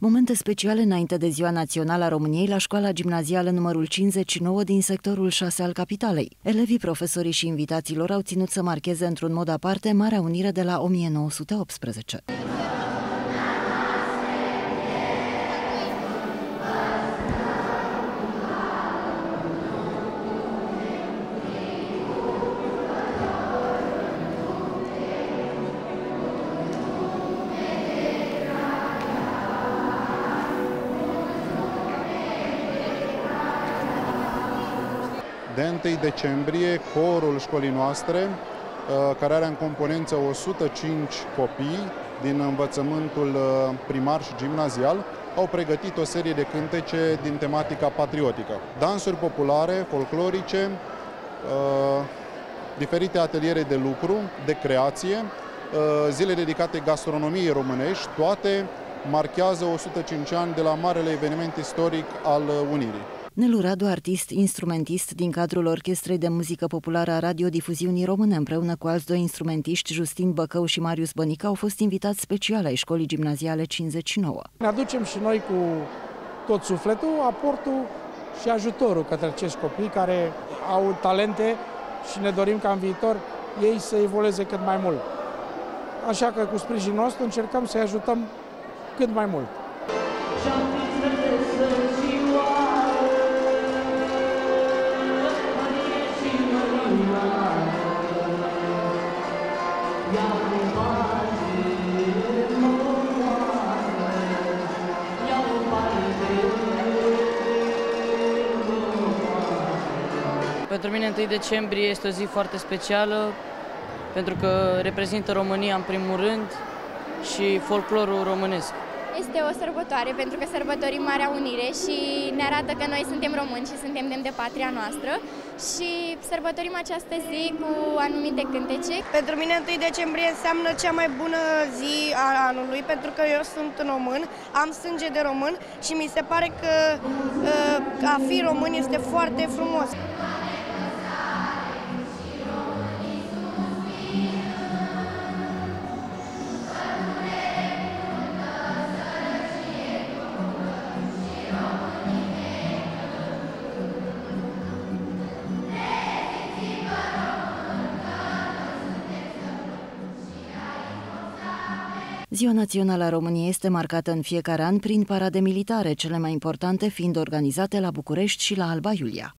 Momente speciale înainte de Ziua Națională a României la școala gimnazială numărul 59 din sectorul 6 al capitalei. Elevii, profesorii și invitații lor au ținut să marcheze într-un mod aparte Marea Unire de la 1918. De 1 decembrie, corul școlii noastre, uh, care are în componență 105 copii din învățământul uh, primar și gimnazial, au pregătit o serie de cântece din tematica patriotică. Dansuri populare, folclorice, uh, diferite ateliere de lucru, de creație, zile dedicate gastronomiei românești, toate marchează 105 ani de la marele eveniment istoric al Unirii. Nelu Radu, artist, instrumentist din cadrul Orchestrei de Muzică Populară a Radiodifuziunii Române, împreună cu alți doi instrumentiști, Justin Băcău și Marius Bănică, au fost invitați special ai școlii gimnaziale 59. Ne aducem și noi cu tot sufletul aportul și ajutorul către acești copii care au talente și ne dorim ca în viitor ei să evolueze cât mai mult. Așa că cu sprijinul nostru încercăm să-i ajutăm cât mai mult. Pentru mine 1 decembrie este o zi foarte specială pentru că reprezintă România în primul rând și folclorul românesc. Este o sărbătoare pentru că sărbătorim Marea Unire și ne arată că noi suntem români și suntem demn de patria noastră și sărbătorim această zi cu anumite cântece. Pentru mine 1 decembrie înseamnă cea mai bună zi a anului pentru că eu sunt român, am sânge de român și mi se pare că ă, a fi român este foarte frumos. Ziua Națională a României este marcată în fiecare an prin parade militare, cele mai importante fiind organizate la București și la Alba Iulia.